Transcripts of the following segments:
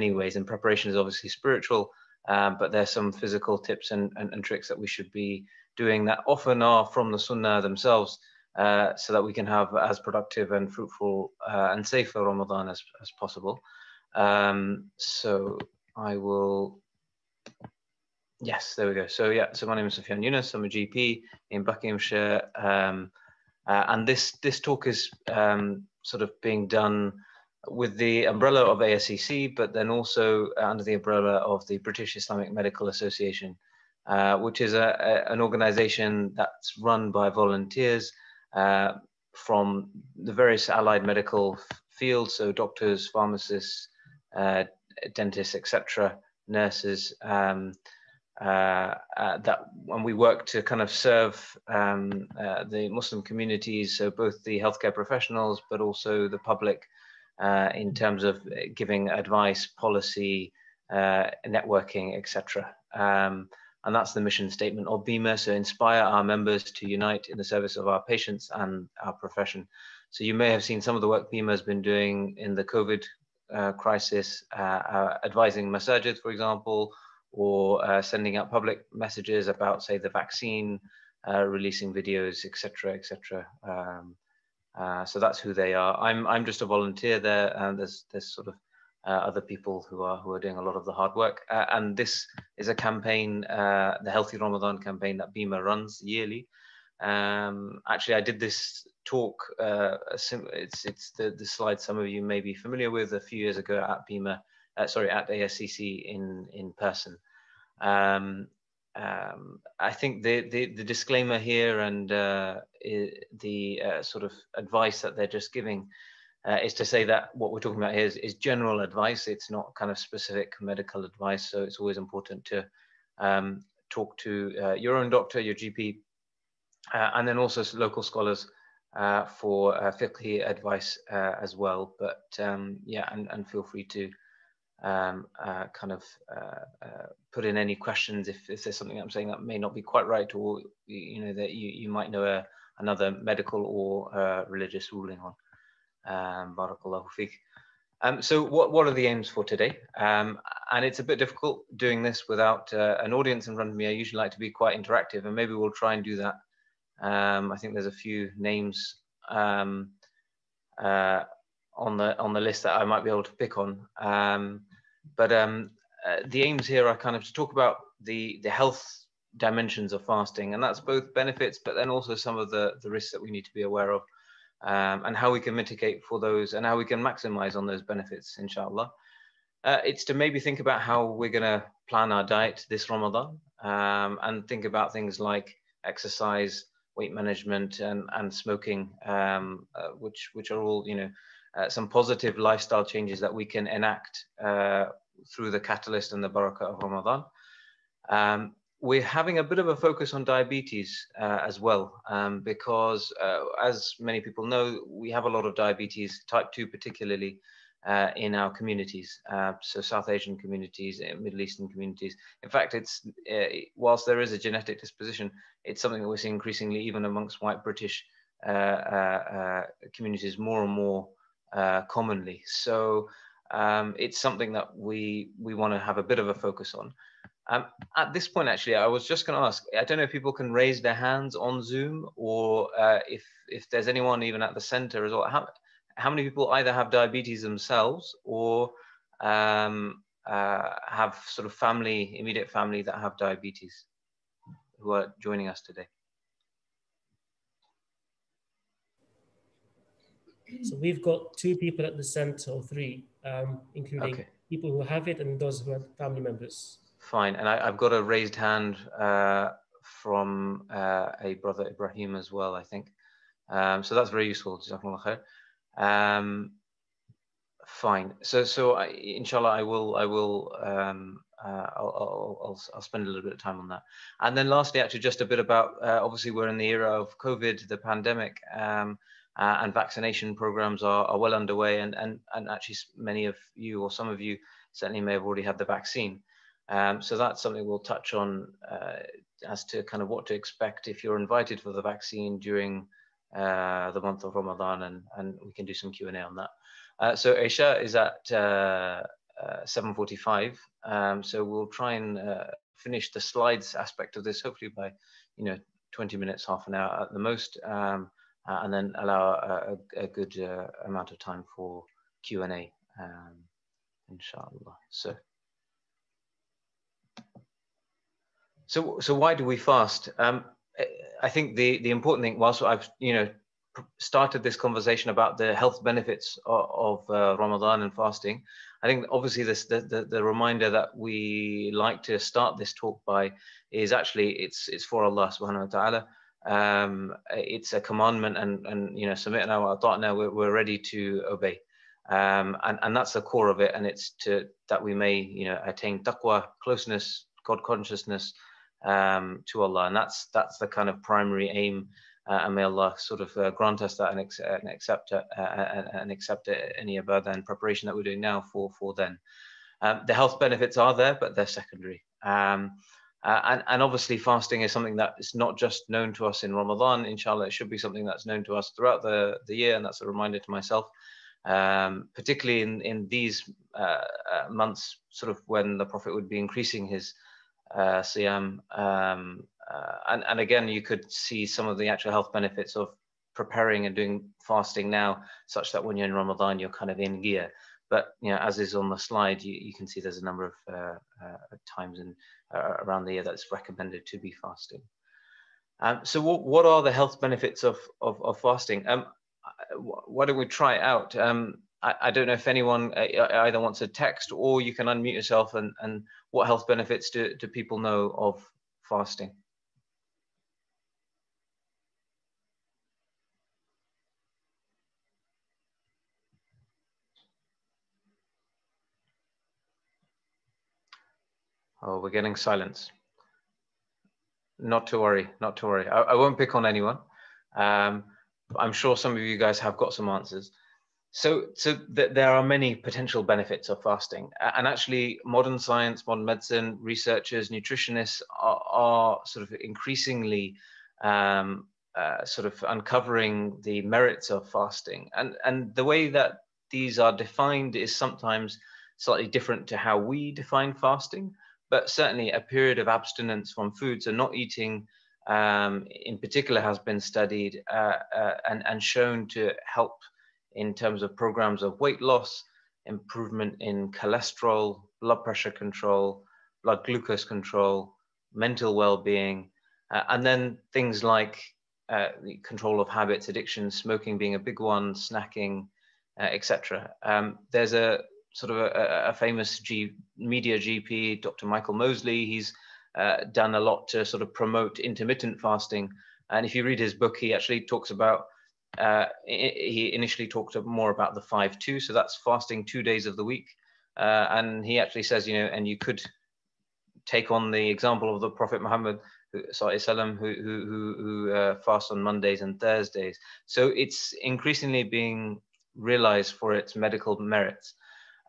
many ways, and preparation is obviously spiritual, um, but there's some physical tips and, and, and, tricks that we should be doing that often are from the Sunnah themselves, uh, so that we can have as productive and fruitful uh, and safe a Ramadan as, as possible. Um, so I will Yes, there we go. So yeah, so my name is Safian Younas. I'm a GP in Buckinghamshire, um, uh, and this this talk is um, sort of being done with the umbrella of ASCC, but then also under the umbrella of the British Islamic Medical Association, uh, which is a, a, an organization that's run by volunteers uh, from the various allied medical fields, so doctors, pharmacists, uh, dentists, etc., nurses. Um, uh, uh, that when we work to kind of serve um, uh, the Muslim communities, so both the healthcare professionals, but also the public uh, in terms of giving advice, policy, uh, networking, etc. Um, and that's the mission statement of BIMA, so inspire our members to unite in the service of our patients and our profession. So you may have seen some of the work BIMA has been doing in the COVID uh, crisis, advising masajid, for example, or uh, sending out public messages about, say, the vaccine, uh, releasing videos, etc., etc. Um, uh, so that's who they are. I'm I'm just a volunteer there, and there's there's sort of uh, other people who are who are doing a lot of the hard work. Uh, and this is a campaign, uh, the Healthy Ramadan campaign that BIMA runs yearly. Um, actually, I did this talk. it's it's the the slide some of you may be familiar with a few years ago at BIMA uh, sorry, at ASCC in in person. Um, um, I think the, the, the disclaimer here and uh, the uh, sort of advice that they're just giving uh, is to say that what we're talking about here is, is, general advice. It's not kind of specific medical advice. So it's always important to um, talk to uh, your own doctor, your GP, uh, and then also local scholars uh, for uh, advice as well. But um, yeah, and, and feel free to um, uh, kind of uh, uh, put in any questions if, if, there's something I'm saying that may not be quite right or you know that you, you might know a, another medical or uh, religious ruling on. Um, Barakallahu feek. Um, so what, what are the aims for today? Um, and it's a bit difficult doing this without uh, an audience in front of me. I usually like to be quite interactive and maybe we'll try and do that. Um, I think there's a few names um, uh, on the on the list that I might be able to pick on. But um, uh, the aims here are kind of to talk about the the health dimensions of fasting, and that's both benefits, but then also some of the the risks that we need to be aware of, um, and how we can mitigate for those, and how we can maximize on those benefits, inshallah. Uh, it's to maybe think about how we're going to plan our diet this Ramadan, um, and think about things like exercise, weight management, and and smoking, um, uh, which which are all you know uh, some positive lifestyle changes that we can enact uh, through the catalyst and the barakah of Ramadan. Um, we're having a bit of a focus on diabetes uh, as well, um, because uh, as many people know, we have a lot of diabetes, type 2 particularly, uh, in our communities. Uh, so South Asian communities, Middle Eastern communities. In fact, it's whilst there is a genetic disposition, it's something that we're seeing increasingly even amongst white British communities more and more uh, commonly. So um, it's something that we we want to have a bit of a focus on. Um, at this point, actually, I was just going to ask. I don't know if people can raise their hands on Zoom, or uh, if if there's anyone even at the center as well. How how many people either have diabetes themselves or um, uh, have sort of family, immediate family that have diabetes, who are joining us today? So we've got two people at the center, or three, um, including okay. people who have it and those who are family members. Fine, and I, have got a raised hand uh, from uh, a brother Ibrahim as well, I think. Um, so that's very useful. Um, fine. So, so I, inshallah, I will, I will, um, uh, I'll, I'll, I'll, spend a little bit of time on that. And then lastly, actually, just a bit about, uh, obviously, we're in the era of COVID, the pandemic. Um, uh, and vaccination programs are, are well underway. And, and, and actually, many of you or some of you certainly may have already had the vaccine. Um, so that's something we'll touch on uh, as to kind of what to expect if you're invited for the vaccine during uh, the month of Ramadan, and, and we can do some Q&A on that. Uh, so Isha is at uh, 7.45. Um, so we'll try and uh, finish the slides aspect of this, hopefully by, you know, 20 minutes, half an hour at the most, um, uh, and then allow a, a good uh, amount of time for Q&A, um, inshallah. So, so, so why do we fast? Um, I think the, the important thing, whilst I've, you know, started this conversation about the health benefits of, of uh, Ramadan and fasting, I think obviously this, the, the, the, reminder that we like to start this talk by is actually it's it's for Allah subhanahu wa ta'ala. Um, it's a commandment and, and you know, submit now, now we're, we're ready to obey. Um, and, and that's the core of it. And it's to that we may, you know, attain taqwa, closeness, God consciousness um, to Allah. And that's that's the kind of primary aim uh, and may Allah sort of uh, grant us that and, ex and accept it, uh, and accept it, any ibadah and preparation that we're doing now for for then. Um, the health benefits are there, but they're secondary. Um, uh, and, and, obviously fasting is something that is not just known to us in Ramadan, inshallah, it should be something that's known to us throughout the, the year. And that's a reminder to myself, um, particularly in, in these uh, uh, months, sort of when the Prophet would be increasing his uh, siyam um, uh, and, and again, you could see some of the actual health benefits of preparing and doing fasting now, such that when you're in Ramadan, you're kind of in gear. But you know, as is on the slide, you, you can see there's a number of uh, uh, times in, uh, around the year that's recommended to be fasting. Um, so what, what are the health benefits of, of, of fasting? Um, why don't we try it out? Um, I, I, don't know if anyone uh, either wants a text or you can unmute yourself and, and what health benefits do, do people know of fasting? Oh, we're getting silence. Not to worry, not to worry. I, I won't pick on anyone. Um, I'm sure some of you guys have got some answers. So, so th there are many potential benefits of fasting, and actually, modern science, modern medicine, researchers, nutritionists are, are sort of increasingly um, uh, sort of uncovering the merits of fasting, and and the way that these are defined is sometimes slightly different to how we define fasting but certainly a period of abstinence from food, so not eating um, in particular has been studied uh, uh, and, and shown to help in terms of programs of weight loss, improvement in cholesterol, blood pressure control, blood glucose control, mental well-being, uh, and then things like uh, the control of habits, addiction, smoking being a big one, snacking, uh, etc. Um, there's a sort of a, a famous G, media GP, Dr. Michael Mosley. He's uh, done a lot to sort of promote intermittent fasting. And if you read his book, he actually talks about, uh, he initially talked more about the 5-2, so that's fasting two days of the week. Uh, and he actually says, you know, and you could take on the example of the Prophet Muhammad who, who, who, who uh, fasts on Mondays and Thursdays. So it's increasingly being realized for its medical merits.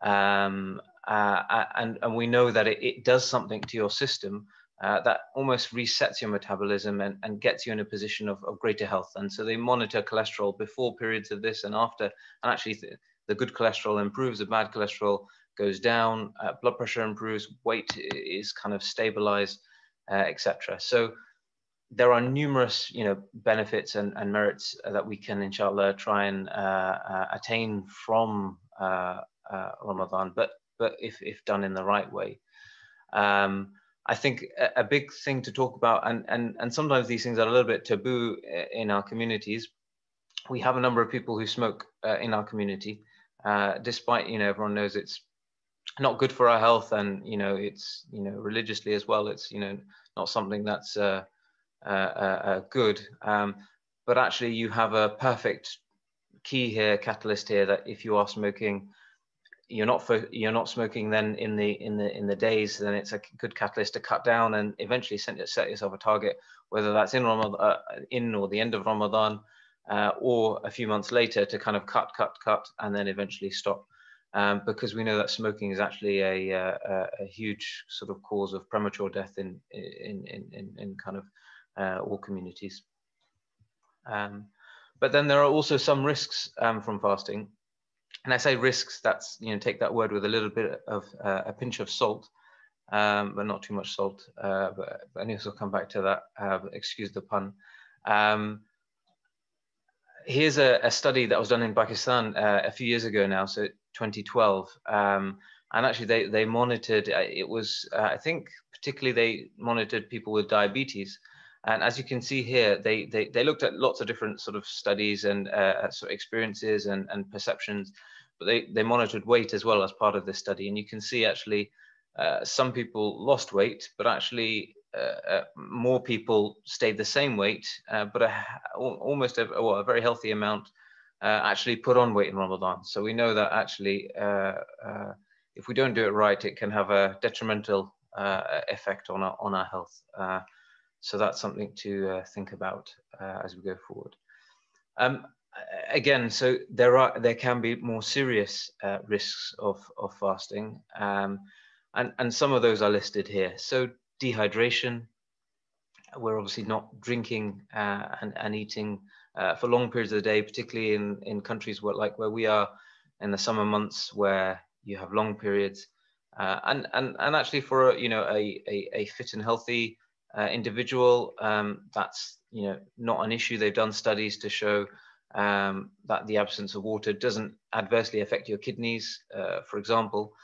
Um, uh, and, and we know that it, it, does something to your system uh, that almost resets your metabolism and, and gets you in a position of, of greater health. And so they monitor cholesterol before periods of this and after, and actually the, the good cholesterol improves, the bad cholesterol goes down, uh, blood pressure improves, weight is kind of stabilized, uh, etc. So there are numerous, you know, benefits and, and merits that we can, inshallah, try and uh, uh, attain from uh, Ramadan, but but if if done in the right way. Um, I think a, a, big thing to talk about, and and and sometimes these things are a little bit taboo in our communities. We have a number of people who smoke uh, in our community, uh, despite you know everyone knows it's not good for our health, and you know it's you know religiously as well. It's you know not something that's uh, uh, uh, good. Um, but actually, you have a perfect key here, catalyst here, that if you are smoking you're not you're not smoking then in the in the in the days then it's a good catalyst to cut down and eventually set, yourself a target whether that's in Ramadan uh, in or the end of Ramadan uh, or a few months later to kind of cut cut cut and then eventually stop. Um, because we know that smoking is actually a, a, uh, a, huge sort of cause of premature death in in in in, in kind of uh, all communities. Um, but then there are also some risks um, from fasting and I say risks, that's, you know, take that word with a little bit of uh, a pinch of salt, um, but not too much salt. Uh, but, but anyways, we'll come back to that. Uh, excuse the pun. Um, here's a, a, study that was done in Pakistan uh, a few years ago now, so 2012. Um, and actually, they, they monitored, uh, it was, uh, I think, particularly they monitored people with diabetes. And as you can see here, they, they, they looked at lots of different sort of studies and uh, sort of experiences and, and perceptions, but they, they monitored weight as well as part of this study. And you can see actually uh, some people lost weight, but actually uh, uh more people stayed the same weight, uh, but a, almost a, well, a, very healthy amount uh, actually put on weight in Ramadan. So we know that actually, if we don't do it right, it can have a detrimental effect on our, on our health. So that's something to uh, think about uh, as we go forward. Um, again, so there are there can be more serious uh, risks of, of fasting, um, and, and some of those are listed here. So dehydration, we're obviously not drinking uh, and, and eating uh, for long periods of the day, particularly in, in countries where, like where we are in the summer months where you have long periods. Uh, and, and, and actually for a, you know, a, a, a fit and healthy uh, individual, um, that's you know not an issue. They've done studies to show um, that the absence of water doesn't adversely affect your kidneys, uh, for example.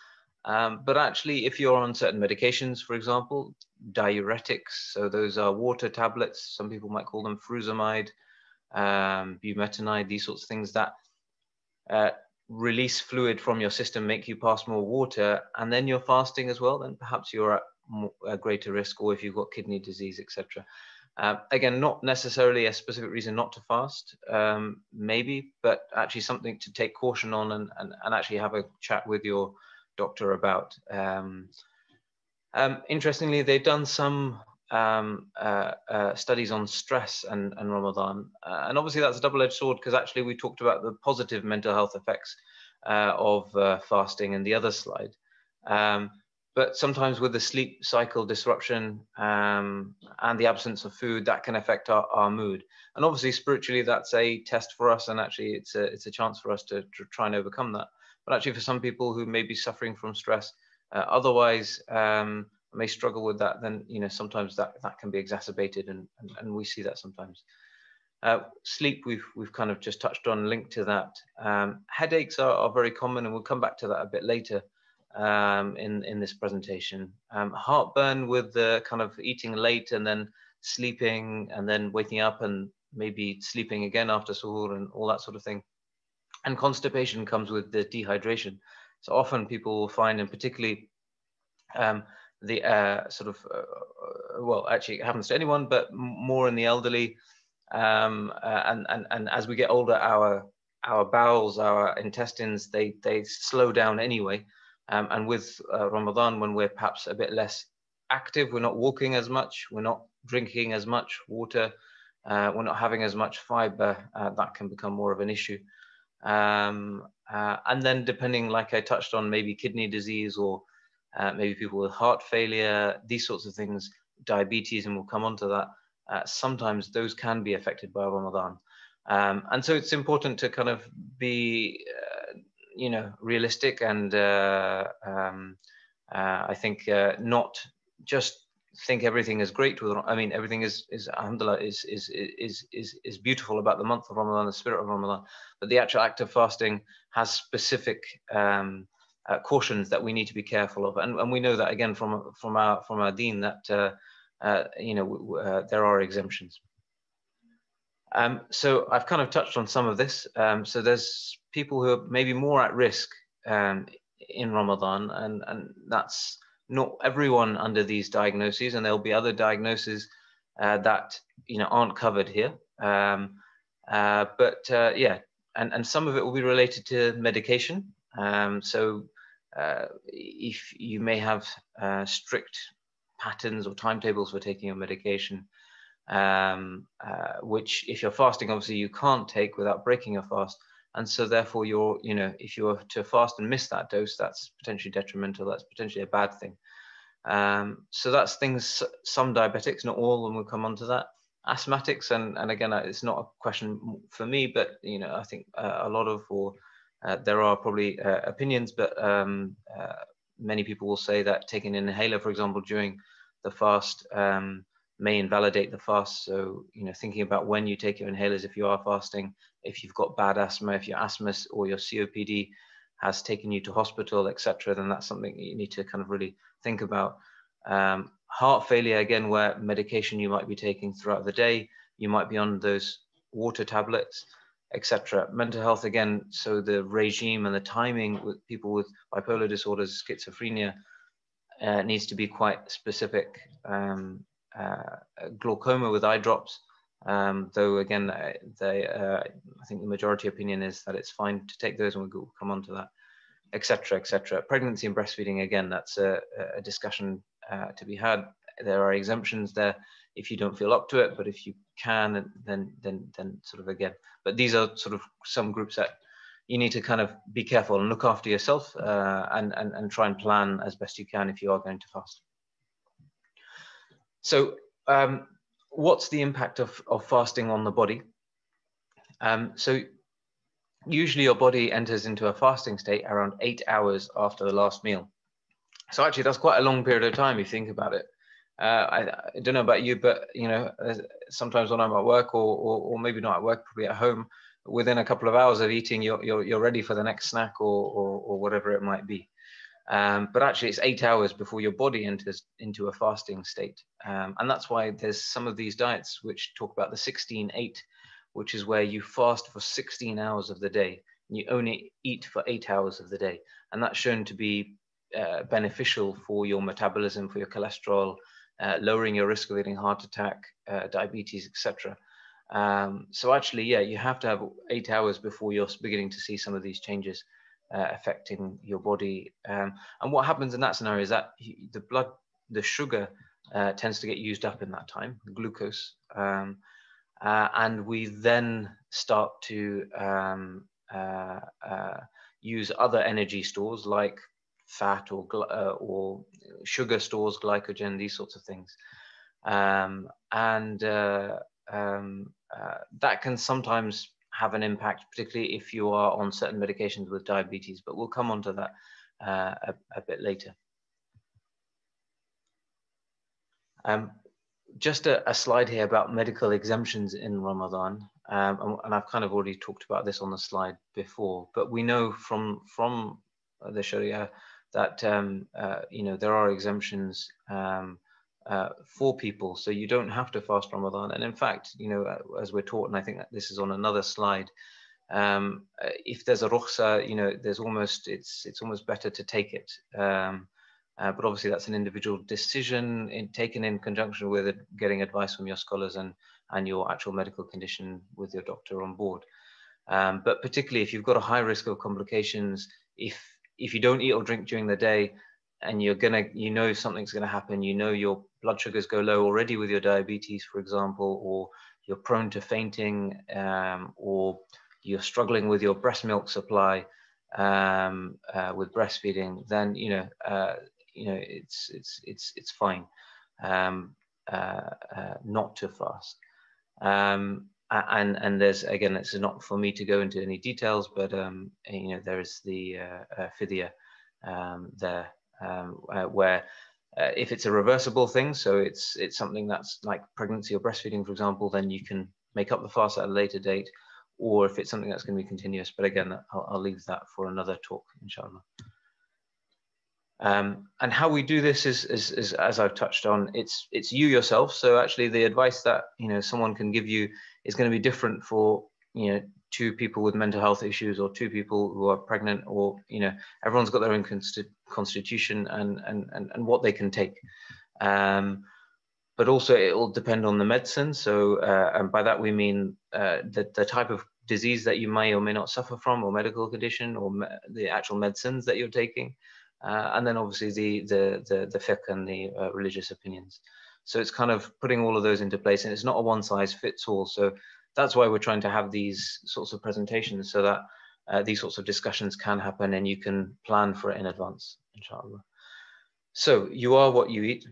Um, but actually, if you're on certain medications, for example, diuretics, so those are water tablets, some people might call them furosemide, um, bumetanide, these sorts of things that uh, release fluid from your system, make you pass more water, and then you're fasting as well, then perhaps you're at a greater risk or if you've got kidney disease, etc. Uh, again, not necessarily a specific reason not to fast, um, maybe, but actually something to take caution on and, and, and actually have a chat with your doctor about. Um, um, interestingly, they've done some um, uh, uh, studies on stress and, and Ramadan. Uh, and obviously that's a double-edged sword because actually we talked about the positive mental health effects uh, of uh, fasting in the other slide. Um, but sometimes with the sleep cycle disruption um, and the absence of food, that can affect our, our mood. And obviously, spiritually, that's a test for us, and actually, it's a it's a chance for us to, to try and overcome that. But actually, for some people who may be suffering from stress, uh, otherwise um, may struggle with that, then you know sometimes that that can be exacerbated, and and, and we see that sometimes. Uh, sleep, we've we've kind of just touched on, linked to that. Um, headaches are, are very common, and we'll come back to that a bit later um, in, in this presentation. Um, heartburn with the kind of eating late and then sleeping and then waking up and maybe sleeping again after suhoor and all that sort of thing. And constipation comes with the dehydration. So often people will find, and particularly um, the uh, sort of, uh, well, actually it happens to anyone, but more in the elderly. Um, uh, and, and, and as we get older, our, our bowels, our intestines, they, they slow down anyway. Um, and with uh, Ramadan, when we're perhaps a bit less active, we're not walking as much, we're not drinking as much water, uh, we're not having as much fiber, uh, that can become more of an issue. Um, uh, and then depending, like I touched on, maybe kidney disease or uh, maybe people with heart failure, these sorts of things, diabetes, and we'll come on to that. Uh, sometimes those can be affected by Ramadan. Um, and so it's important to kind of be you know realistic and uh, um, uh, I think uh, not just think everything is great with I mean everything is is alhamdulillah is is is is is beautiful about the month of Ramadan the spirit of Ramadan but the actual act of fasting has specific um, uh, cautions that we need to be careful of. And, and we know that again from from our from our deen that uh, uh, you know there are exemptions um, so I've kind of touched on some of this. Um, so there's people who are maybe more at risk um, in Ramadan, and, and that's not everyone under these diagnoses, and there'll be other diagnoses uh, that you know aren't covered here. Um, uh, but uh, yeah, and, and some of it will be related to medication. Um, so uh, if you may have uh, strict patterns or timetables for taking your medication, um, uh, which if you're fasting, obviously you can't take without breaking your fast. And so therefore you're, you know, if you were to fast and miss that dose, that's potentially detrimental. That's potentially a bad thing. Um, so that's things, some diabetics, not all, and we'll come on to that. Asthmatics, and, and again, uh, it's not a question for me, but, you know, I think uh, a lot of, or Uh, there are probably uh, opinions, but um, uh, many people will say that taking an inhaler, for example, during the fast um, may invalidate the fast. So, you know, thinking about when you take your inhalers, if you are fasting, if you've got bad asthma, if your asthma or your COPD has taken you to hospital, etc., then that's something that you need to kind of really think about. Um, heart failure, again, where medication you might be taking throughout the day, you might be on those water tablets, etc. Mental health, again, so the regime and the timing with people with bipolar disorders, schizophrenia, uh, needs to be quite specific. Um, glaucoma with eye drops, um, though again, uh, they, uh, I think the majority opinion is that it's fine to take those, and we'll come on to that, etc., etc. Pregnancy and breastfeeding, again, that's a, a discussion uh, to be had. There are exemptions there if you don't feel up to it, but if you can, then then then sort of again. But these are sort of some groups that you need to kind of be careful and look after yourself uh, and, and and try and plan as best you can if you are going to fast. So um, what's the impact of, of fasting on the body? Um, so usually your body enters into a fasting state around eight hours after the last meal. So actually that's quite a long period of time if you think about it. Uh, I, I, don't know about you, but you know, sometimes when I'm at work or, or, or, maybe not at work, probably at home, within a couple of hours of eating, you're, you're, you're ready for the next snack or, or, or whatever it might be. Um, but actually, it's eight hours before your body enters into a fasting state. Um, and that's why there's some of these diets which talk about the 16 8, which is where you fast for 16 hours of the day and you only eat for eight hours of the day. And that's shown to be uh, beneficial for your metabolism, for your cholesterol, uh, lowering your risk of getting heart attack, uh, diabetes, etc. Um, so actually, yeah, you have to have eight hours before you're beginning to see some of these changes uh, affecting your body. Um, and what happens in that scenario is that the blood, the sugar uh, tends to get used up in that time, glucose. Um, uh, and we then start to um, uh, uh, use other energy stores like fat or, uh, or sugar stores, glycogen, these sorts of things. Um, and um, that can sometimes have an impact, particularly if you are on certain medications with diabetes, but we'll come on to that uh, a, a, bit later. Um, just a, a, slide here about medical exemptions in Ramadan. Um, and, and, I've kind of already talked about this on the slide before, but we know from, from the Sharia that, um, uh, you know, there are exemptions um, uh, for people. So you don't have to fast Ramadan. And in fact, you know, uh, as we're taught, and I think this is on another slide, um, uh, if there's a rukhsa, you know, there's almost, it's, it's almost better to take it. Um, uh, but obviously that's an individual decision in, taken in conjunction with it, getting advice from your scholars and, and your actual medical condition with your doctor on board. Um, but particularly if you've got a high risk of complications, if, if you don't eat or drink during the day, and you're gonna you know something's gonna happen you know your blood sugars go low already with your diabetes for example or you're prone to fainting um, or you're struggling with your breast milk supply um, uh, with breastfeeding then you know uh, you know it's it's it's it's fine. Um, uh, uh not to fast. Um, and and there's again it's not for me to go into any details but um, you know there is the uh, uh, um, there um, uh, where uh, if it's a reversible thing, so it's it's something that's like pregnancy or breastfeeding, for example, then you can make up the fast at a later date, or if it's something that's going to be continuous. But again, I'll, I'll leave that for another talk, inshallah. Um, and how we do this is, is, is, as I've touched on, it's it's you yourself. So actually, the advice that you know someone can give you is going to be different for you know two people with mental health issues or two people who are pregnant or you know everyone's got their own constitution and and and, and what they can take. Um, but also it will depend on the medicine. So uh, and by that we mean uh, the, the type of disease that you may or may not suffer from or medical condition or me the actual medicines that you're taking uh, and then obviously the the the, the fiqh and the uh, religious opinions. So it's kind of putting all of those into place and it's not a one size fits all so that's why we're trying to have these sorts of presentations so that uh, these sorts of discussions can happen and you can plan for it in advance, inshallah. So you are what you eat.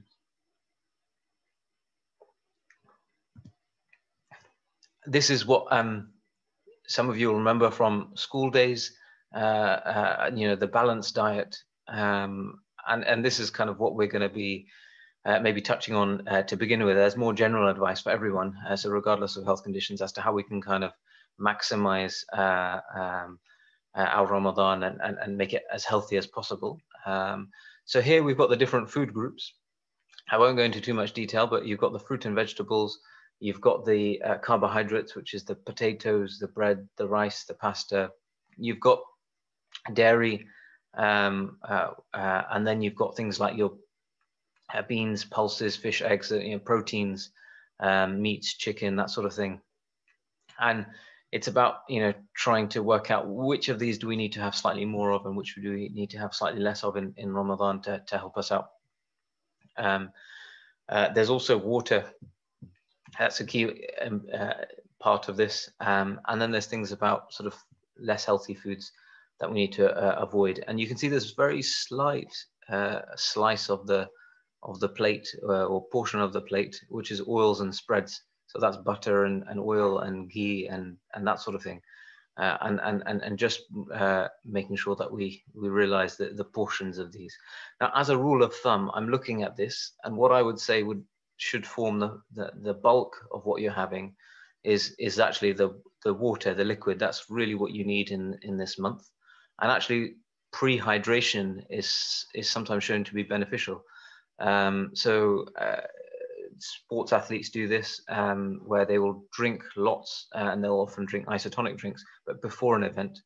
This is what um, some of you remember from school days. uh, uh, you know, the balanced diet. Um, and, and this is kind of what we're going to be uh, maybe touching on uh, to begin with as more general advice for everyone. Uh, so regardless of health conditions as to how we can kind of maximize uh, um, our Ramadan and, and, and, make it as healthy as possible. Um, so here we've got the different food groups. I won't go into too much detail, but you've got the fruit and vegetables, you've got the carbohydrates, which is the potatoes, the bread, the rice, the pasta, you've got dairy, um, uh, uh, and then you've got things like your uh, beans, pulses, fish, eggs, you know, proteins, um, meats, chicken, that sort of thing. And it's about you know trying to work out which of these do we need to have slightly more of and which do we need to have slightly less of in, in Ramadan to, to help us out. Um, uh, there's also water. That's a key um, uh, part of this. Um, and then there's things about sort of less healthy foods that we need to uh, avoid. And you can see this very slight uh, slice of the of the plate uh, or portion of the plate, which is oils and spreads. So that's butter and, and oil and ghee and, and that sort of thing. Uh, and, and, and, and just uh, making sure that we, we realize the, the portions of these. Now, as a rule of thumb, I'm looking at this and what I would say would should form the, the, the bulk of what you're having is, is actually the, the water, the liquid. That's really what you need in, in this month. And actually pre-hydration is, is sometimes shown to be beneficial. Um, so uh, sports athletes do this um, where they will drink lots uh, and they'll often drink isotonic drinks, but before an event.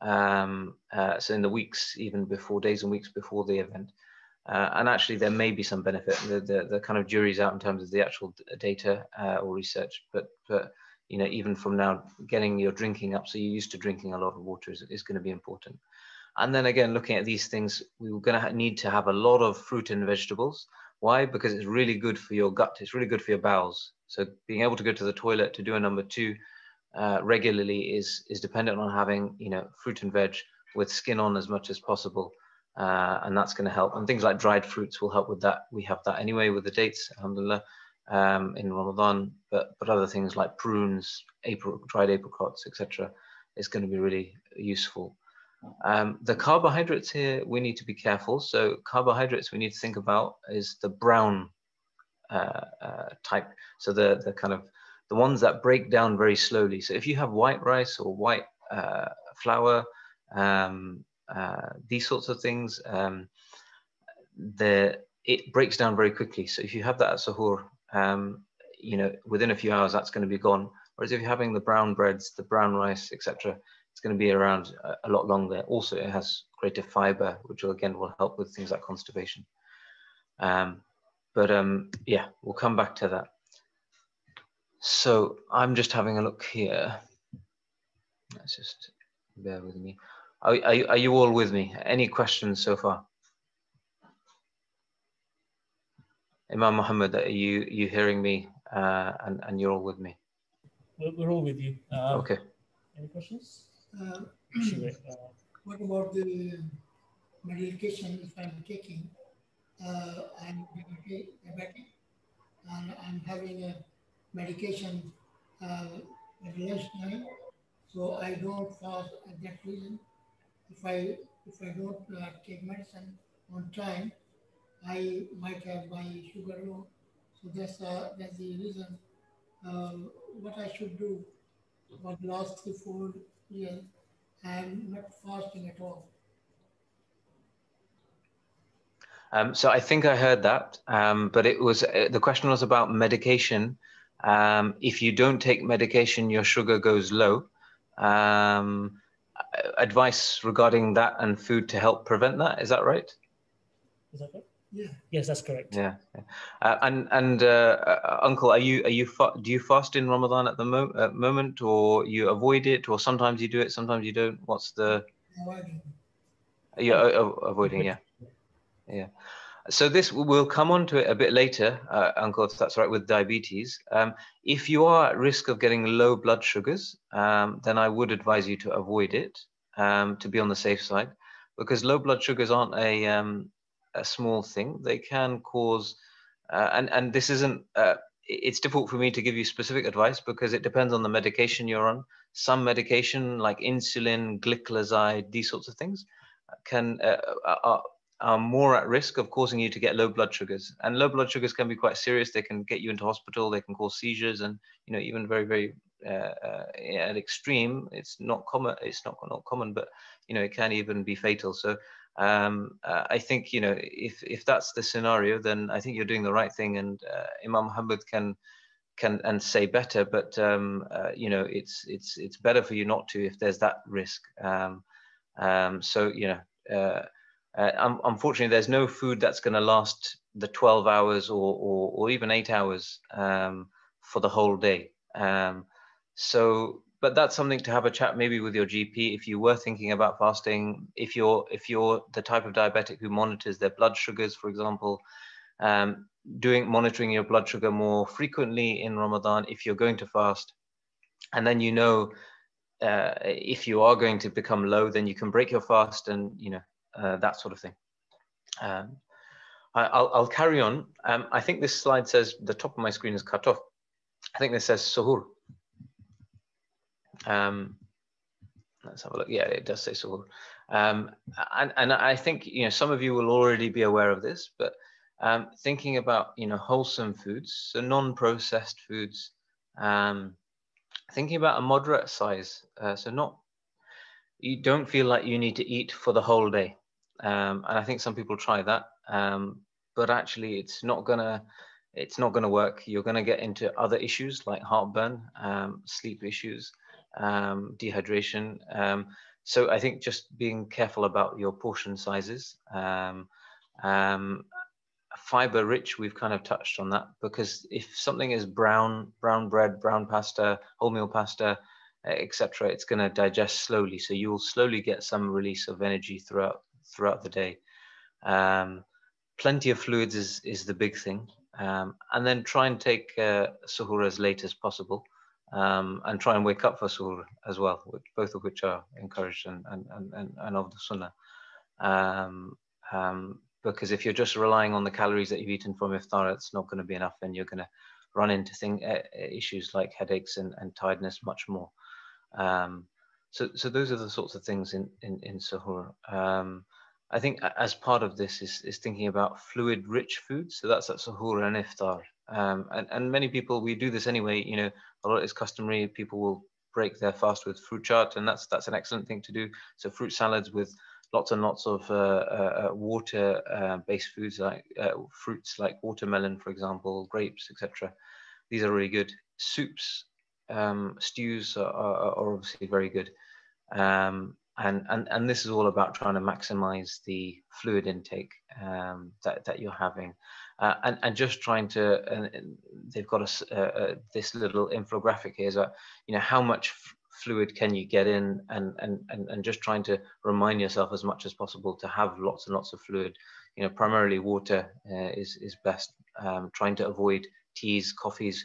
Um, uh, so in the weeks, even before days and weeks before the event. Uh, and actually, there may be some benefit. The, the, the, kind of jury's out in terms of the actual data uh, or research, but but you know even from now, getting your drinking up, so you're used to drinking a lot of water is, is going to be important. And then again, looking at these things, we are going to need to have a lot of fruit and vegetables. Why? Because it's really good for your gut. It's really good for your bowels. So being able to go to the toilet to do a number two uh, regularly is is dependent on having you know fruit and veg with skin on as much as possible. Uh, and that's going to help. And things like dried fruits will help with that. We have that anyway with the dates, alhamdulillah, um, in Ramadan. But but other things like prunes, apricot, dried apricots, etc., is going to be really useful. Um, the carbohydrates here, we need to be careful. So carbohydrates we need to think about is the brown uh, uh, type. So the, the kind of, the ones that break down very slowly. So if you have white rice or white uh, flour, um, uh, these sorts of things, um, the, it breaks down very quickly. So if you have that at sahur, um, you know, within a few hours, that's going to be gone. Whereas if you're having the brown breads, the brown rice, etc., it's going to be around a, lot longer. Also, it has greater fiber, which will again will help with things like constipation. Um, but um, yeah, we'll come back to that. So I'm just having a look here. Let's just bear with me. Are, are, are you all with me? Any questions so far? Imam Muhammad, are you you hearing me uh, and, and you're all with me? We're all with you. Um, okay. Any questions? Uh, what about the medication if I'm taking? Uh, I'm diabetic and I'm having a medication uh, at lunchtime, so I don't fast at that reason. If I if I don't uh, take medicine on time, I might have my sugar low. So that's uh, that's the reason. Uh, what I should do for the last three four years, I'm not fasting at all. Um, so I think I heard that, um, but it was uh, the question was about medication. Um, if you don't take medication, your sugar goes low. Um, advice regarding that and food to help prevent that. Is that right? Is that right? Yeah. Yes, that's correct. Yeah. Uh, and and uh, uh, Uncle, are you are you do you fast in Ramadan at the mo- at moment, or you avoid it, or sometimes you do it, sometimes you don't? What's the? Avoiding. Yeah, avoiding. Yeah. Yeah. So this we'll come on to it a bit later, uh, Uncle, if that's right, with diabetes. Um, if you are at risk of getting low blood sugars, um, then I would advise you to avoid it um, to be on the safe side, because low blood sugars aren't a um, a small thing. They can cause, uh, and and this isn't. Uh, it's difficult for me to give you specific advice because it depends on the medication you're on. Some medication like insulin, gliclazide, these sorts of things can uh, are, are more at risk of causing you to get low blood sugars. And low blood sugars can be quite serious. They can get you into hospital. They can cause seizures, and you know even very very uh, uh, at extreme. It's not common. It's not not common, but you know it can even be fatal. So um, uh, I think you know if if that's the scenario, then I think you're doing the right thing, and uh, Imam Muhammad can can and say better. But um, uh, you know it's it's it's better for you not to if there's that risk. Um, um so you know, uh, uh, unfortunately, there's no food that's going to last the 12 hours or or, or even eight hours um, for the whole day. Um, so but that's something to have a chat maybe with your GP if you were thinking about fasting. If you're if you're the type of diabetic who monitors their blood sugars, for example, um, doing monitoring your blood sugar more frequently in Ramadan if you're going to fast, and then you know uh, if you are going to become low, then you can break your fast and you know uh, that sort of thing. Um, I, will I'll carry on. Um, I think this slide says the top of my screen is cut off. I think this says suhoor. Um, let's have a look. Yeah, it does say so. Um, and, and I think, you know, some of you will already be aware of this, but um, thinking about, you know, wholesome foods, so non-processed foods, um, thinking about a moderate size, uh, so not, you don't feel like you need to eat for the whole day. Um, and I think some people try that, um, but actually it's not gonna, it's not gonna work. You're gonna get into other issues like heartburn, um, sleep issues, um, dehydration. Um, so I think just being careful about your portion sizes. Um, um, fiber rich, we've kind of touched on that because if something is brown, brown bread, brown pasta, wholemeal pasta, etc., it's going to digest slowly. So you'll slowly get some release of energy throughout throughout the day. Um, plenty of fluids is is the big thing, um, and then try and take uh, suhoor as late as possible um, and try and wake up for suhoor as well, which, both of which are encouraged and, and, and, and of the sunnah. Um, um, because if you're just relying on the calories that you've eaten from iftar, it's not going to be enough, and you're going to run into thing, uh, issues like headaches and, and tiredness much more. Um, so, so those are the sorts of things in in, in suhoor. Um, I think as part of this is, is thinking about fluid-rich foods. So that's at suhoor and iftar. Um, and, and many people, we do this anyway, you know, a lot is customary. People will break their fast with fruit chaat, and that's that's an excellent thing to do. So fruit salads with lots and lots of uh, uh, uh water-based uh, foods like uh, fruits like watermelon, for example, grapes, etc. These are really good. Soups, um, stews are, are, are, obviously very good. Um, and, and, and this is all about trying to maximize the fluid intake um, that, that you're having uh, and, and just trying to, and they've got a, uh, this little infographic here, so, you know, how much fluid can you get in and, and, and, and just trying to remind yourself as much as possible to have lots and lots of fluid. You know, primarily water uh, is, is best, um, trying to avoid teas, coffees,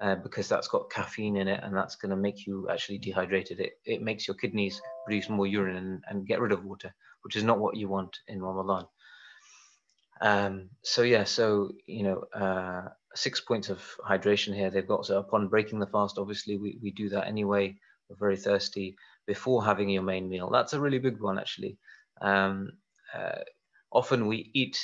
uh, because that's got caffeine in it and that's going to make you actually dehydrated. It, it makes your kidneys produce more urine and, and get rid of water, which is not what you want in Ramadan. Um, so yeah, so you know, uh, six points of hydration here they've got. So upon breaking the fast, obviously we, we do that anyway. We're very thirsty before having your main meal. That's a really big one actually. Um, uh, often we eat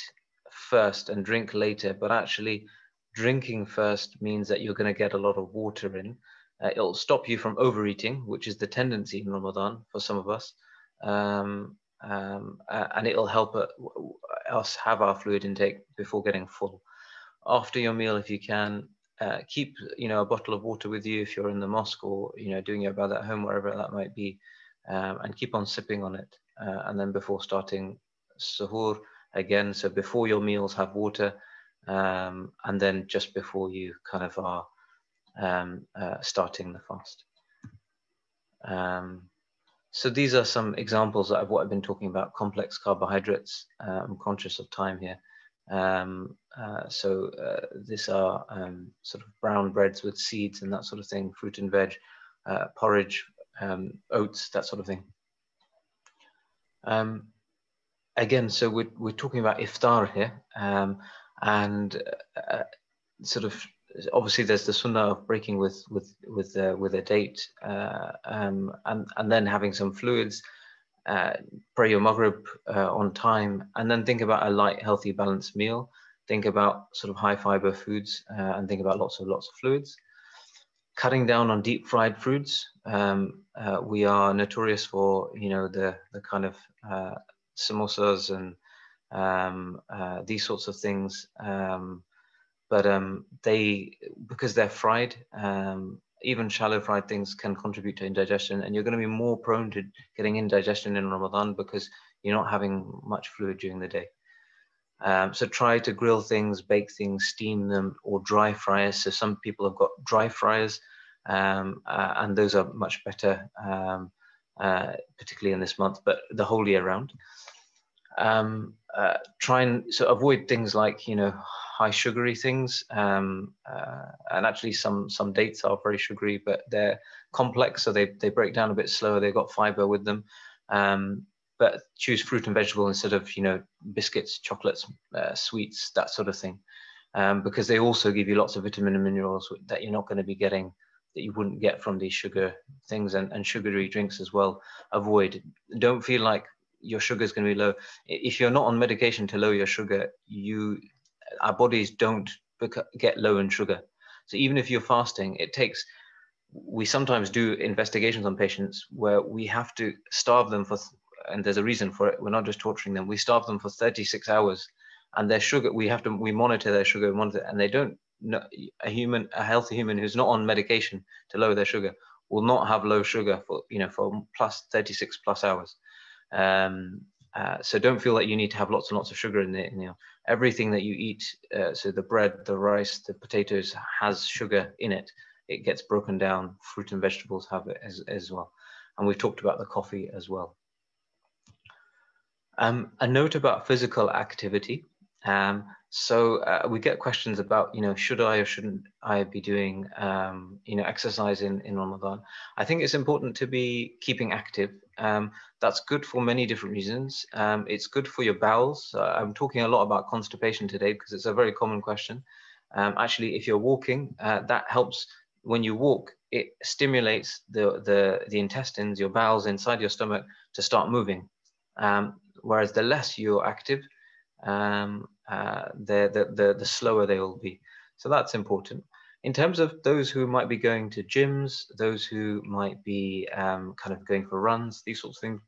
first and drink later, but actually drinking first means that you're going to get a lot of water in. Uh, it'll stop you from overeating, which is the tendency in Ramadan for some of us. Um, um, uh, and it'll help us have our fluid intake before getting full. After your meal, if you can, uh, keep you know a bottle of water with you if you're in the mosque or you know doing your bath at home, wherever that might be, um, and keep on sipping on it. Uh, and then before starting suhoor again, so before your meals, have water, um, and then just before you kind of are um, uh, starting the fast. Um, so these are some examples of what I've been talking about, complex carbohydrates. Uh, I'm conscious of time here. Um, uh, so uh, these are um, sort of brown breads with seeds and that sort of thing, fruit and veg, uh, porridge, um, oats, that sort of thing. Um, again, so we're, we're talking about iftar here um, and uh, sort of obviously there's the sunnah of breaking with with with uh, with a date uh, um, and and then having some fluids uh, pray your maghrib uh, on time. And then think about a light healthy balanced meal. Think about sort of high fiber foods uh, and think about lots of lots of fluids. Cutting down on deep fried foods um, uh, we are notorious for you know the the kind of samosas and um, these sorts of things. Um, but um, they because they're fried um, even shallow fried things can contribute to indigestion and you're going to be more prone to getting indigestion in ramadan because you're not having much fluid during the day. Um, so try to grill things bake things steam them or dry fryers. So some people have got dry fryers um, uh, and those are much better um, uh, particularly in this month but the whole year round um, uh, try and so avoid things like you know high sugary things. Um, uh, and actually, some some dates are very sugary, but they're complex, so they they break down a bit slower. They've got fiber with them. Um, but choose fruit and vegetable instead of you know biscuits, chocolates, uh, sweets, that sort of thing, um, because they also give you lots of vitamin and minerals that you're not going to be getting that you wouldn't get from these sugar things and, and sugary drinks as well. Avoid. Don't feel like your sugar is going to be low. If you're not on medication to lower your sugar, you our bodies don't get low in sugar. So even if you're fasting, it takes, we sometimes do investigations on patients where we have to starve them for, and there's a reason for it. We're not just torturing them. We starve them for 36 hours and their sugar, we have to, we monitor their sugar, and monitor, and they don't, a human, a healthy human who's not on medication to lower their sugar will not have low sugar for, you know, for plus 36 plus hours. Um, uh, so don't feel that you need to have lots and lots of sugar in it. You know, everything that you eat, uh, so the bread, the rice, the potatoes has sugar in it. It gets broken down. Fruit and vegetables have it as, as well. And we've talked about the coffee as well. Um, a note about physical activity. Um, so uh, we get questions about, you know, should I or shouldn't I be doing, um, you know, exercise in, in Ramadan? I think it's important to be keeping active. Um, that's good for many different reasons. Um, it's good for your bowels. Uh, I'm talking a lot about constipation today because it's a very common question. Um, actually, if you're walking, uh, that helps when you walk, it stimulates the, the, the intestines, your bowels inside your stomach to start moving. Um, whereas the less you're active, um, uh, the, the, the, the slower they will be. So that's important. In terms of those who might be going to gyms, those who might be um, kind of going for runs, these sorts of things.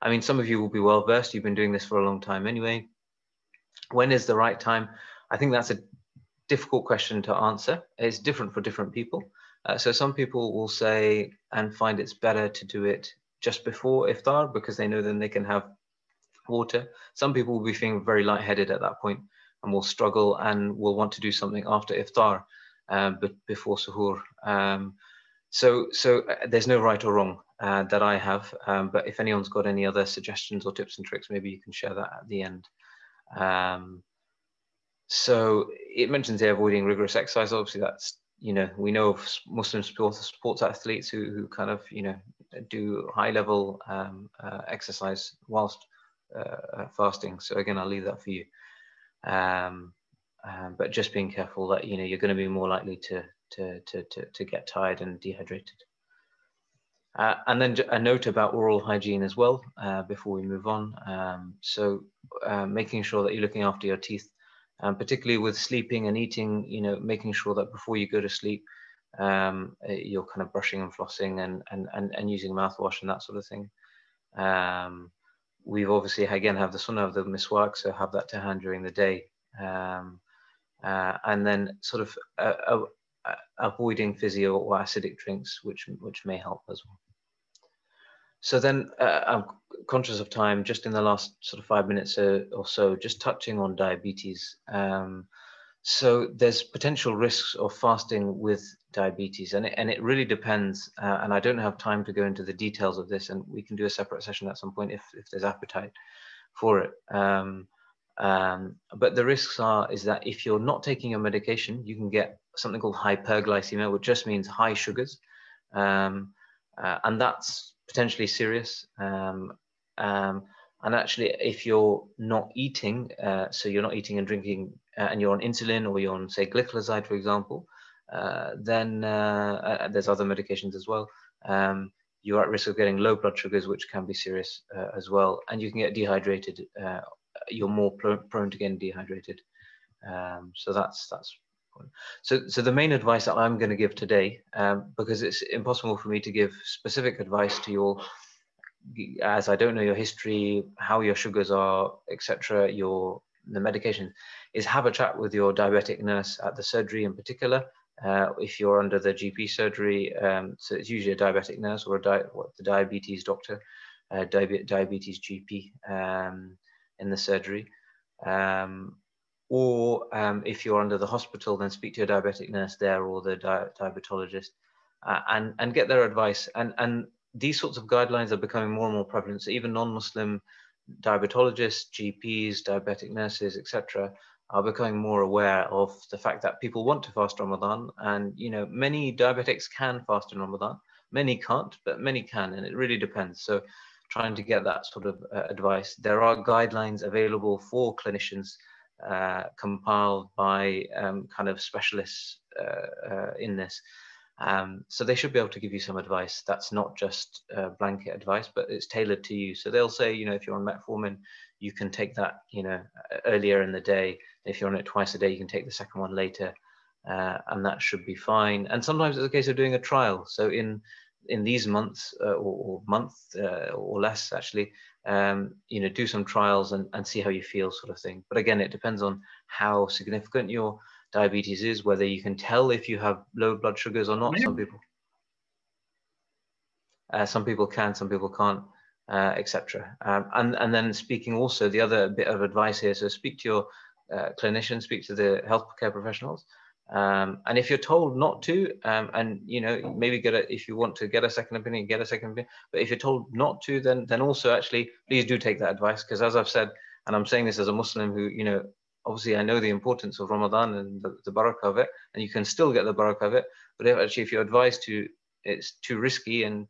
I mean, some of you will be well versed. You've been doing this for a long time anyway. When is the right time? I think that's a difficult question to answer. It's different for different people. Uh, so some people will say and find it's better to do it just before iftar because they know then they can have water. Some people will be feeling very lightheaded at that point and will struggle and will want to do something after iftar, um, but before suhoor. Um, so, so uh, there's no right or wrong uh, that I have. Um, but if anyone's got any other suggestions or tips and tricks, maybe you can share that at the end. Um, so it mentions there avoiding rigorous exercise. Obviously, that's you know we know of Muslim sports, sports athletes who who kind of you know do high level um, uh, exercise whilst uh, uh, fasting. So again, I'll leave that for you. Um, um, but just being careful that you know you're going to be more likely to to to to, to get tired and dehydrated. Uh, and then a note about oral hygiene as well uh, before we move on. Um, so uh, making sure that you're looking after your teeth, um, particularly with sleeping and eating, you know, making sure that before you go to sleep, um, uh, you're kind of brushing and flossing and, and, and, and using mouthwash and that sort of thing. Um, we've obviously again have the sunnah of the miswak, so have that to hand during the day, um, uh, and then sort of uh, uh, uh, avoiding physio or acidic drinks, which which may help as well. So then uh, I'm conscious of time. Just in the last sort of five minutes or, or so, just touching on diabetes. Um, so there's potential risks of fasting with diabetes, and it, and it really depends. Uh, and I don't have time to go into the details of this, and we can do a separate session at some point if, if there's appetite for it. Um, um, but the risks are is that if you're not taking your medication, you can get something called hyperglycemia, which just means high sugars, um, uh, and that's potentially serious. Um, um, And actually, if you're not eating, uh, so you're not eating and drinking, and you're on insulin or you're on, say, gliclazide, for example, uh, then uh, uh, there's other medications as well. Um, you're at risk of getting low blood sugars, which can be serious uh, as well. And you can get dehydrated. you're more prone to getting dehydrated. Um, so that's that's so, so the main advice that I'm going to give today, um, because it's impossible for me to give specific advice to you all, as I don't know your history, how your sugars are, etc., your the medication, is have a chat with your diabetic nurse at the surgery in particular. Uh, if you're under the GP surgery, um, so it's usually a diabetic nurse or a di what, the diabetes doctor, uh, diabetes GP um, in the surgery. Um, or um, if you're under the hospital, then speak to your diabetic nurse there or the di diabetologist uh, and, and get their advice. And, and these sorts of guidelines are becoming more and more prevalent. So even non-Muslim diabetologists, GPs, diabetic nurses, etc., are becoming more aware of the fact that people want to fast Ramadan, and you know many diabetics can fast in Ramadan. Many can't, but many can, and it really depends. So, trying to get that sort of uh, advice. There are guidelines available for clinicians uh, compiled by um, kind of specialists uh, uh in this. Um, so they should be able to give you some advice. That's not just uh, blanket advice, but it's tailored to you. So they'll say, you know, if you're on metformin, you can take that, you know, earlier in the day. If you're on it twice a day, you can take the second one later, uh, and that should be fine. And sometimes it's a case of doing a trial. So in in these months uh, or, or, month uh, or less, actually, um, you know, do some trials and, and see how you feel, sort of thing. But again, it depends on how significant your diabetes is, whether you can tell if you have low blood sugars or not. Some people, uh, some people can, some people can't, uh, etc. Um, and and then speaking also the other bit of advice here. So speak to your uh, clinician, speak to the healthcare professionals. Um, and if you're told not to, um, and you know maybe get a if you want to get a second opinion, get a second opinion. But if you're told not to, then then also actually please do take that advice because as I've said, and I'm saying this as a Muslim who you know obviously I know the importance of Ramadan and the, the barakah of it, and you can still get the barakah of it. But if actually if you're advised to, it's too risky, and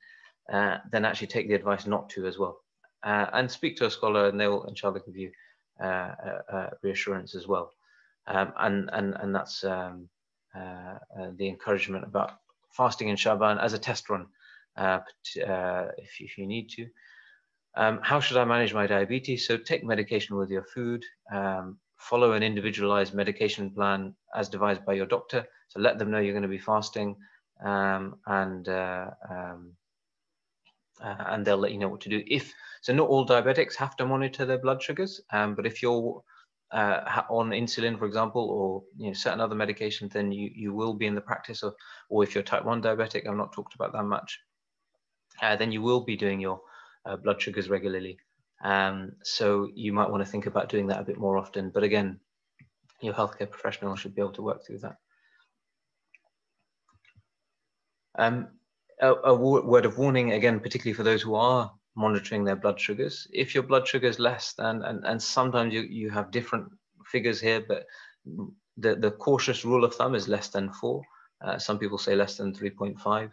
uh, then actually take the advice not to as well, uh, and speak to a scholar, and they'll inshallah give you uh, uh, uh reassurance as well. Um, and and and that's um, uh, the encouragement about fasting in Shaban as a test run, if if you need to. Um, how should I manage my diabetes? So take medication with your food. Um, follow an individualized medication plan as devised by your doctor. So let them know you're going to be fasting um, and uh, um, uh, and they'll let you know what to do. If so, not all diabetics have to monitor their blood sugars, um, but if you're uh, on insulin, for example, or you know certain other medications, then you you will be in the practice of, or if you're type one diabetic, I've not talked about that much, uh, then you will be doing your uh, blood sugars regularly. Um, so you might want to think about doing that a bit more often. But again, your healthcare professional should be able to work through that. Um, a, a word of warning, again, particularly for those who are monitoring their blood sugars. If your blood sugar is less than, and, and sometimes you, you have different figures here, but the, the cautious rule of thumb is less than four. Uh, some people say less than 3.5.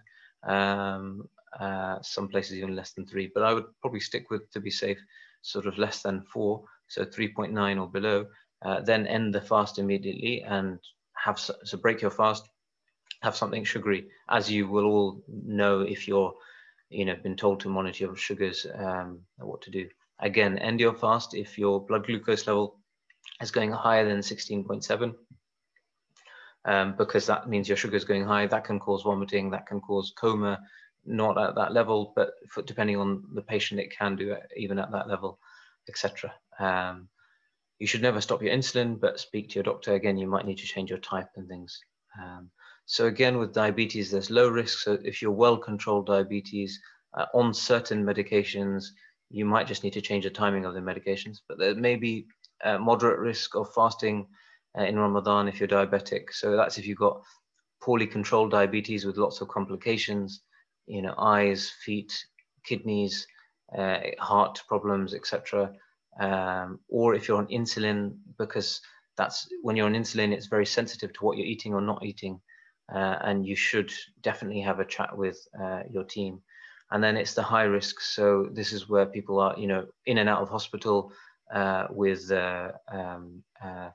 Um, uh, some places even less than three, but I would probably stick with, to be safe, sort of less than four, so 3.9 or below, uh, then end the fast immediately and have, so break your fast, have something sugary, as you will all know if you're, you know, been told to monitor your sugars, um, what to do. Again, end your fast if your blood glucose level is going higher than 16.7, um, because that means your sugar is going high. That can cause vomiting, that can cause coma, not at that level, but for, depending on the patient, it can do it even at that level, etc. Um, you should never stop your insulin, but speak to your doctor. Again, you might need to change your type and things. Um, so again, with diabetes, there's low risk. So if you're well-controlled diabetes uh, on certain medications, you might just need to change the timing of the medications. But there may be a moderate risk of fasting uh, in Ramadan if you're diabetic. So that's if you've got poorly controlled diabetes with lots of complications you know, eyes, feet, kidneys, uh, heart problems, etc. Um, or if you're on insulin, because that's when you're on insulin, it's very sensitive to what you're eating or not eating, uh, and you should definitely have a chat with uh, your team. and then it's the high risk. So this is where people are, you know, in and out of hospital uh, with uh, um, uh,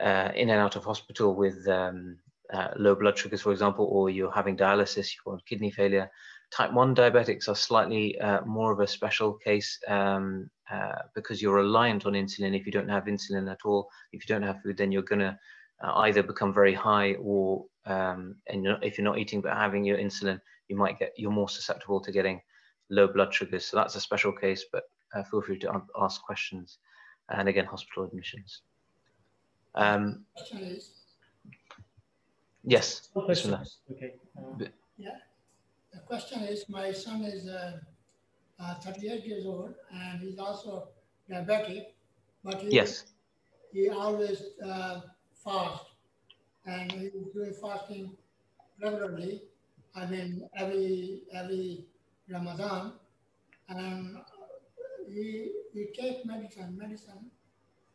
uh in and out of hospital with um, uh, low blood sugars, for example, or you're having dialysis, you've got kidney failure. Type 1 diabetics are slightly uh, more of a special case um, because you're reliant on insulin. If you don't have insulin at all, if you don't have food, then you're going to either become very high or um, and you're if you're not eating but having your insulin, you might get you're more susceptible to getting low blood sugars. So that's a special case, but uh, feel free to ask questions. And again, hospital admissions. Um, yes. Okay. Uh, yeah. The question is, my son is uh, uh, 38 years old and he's also diabetic, but he, yes. he always uh, fast and he's doing fasting regularly. I mean, every every Ramadan, and he we take medicine medicine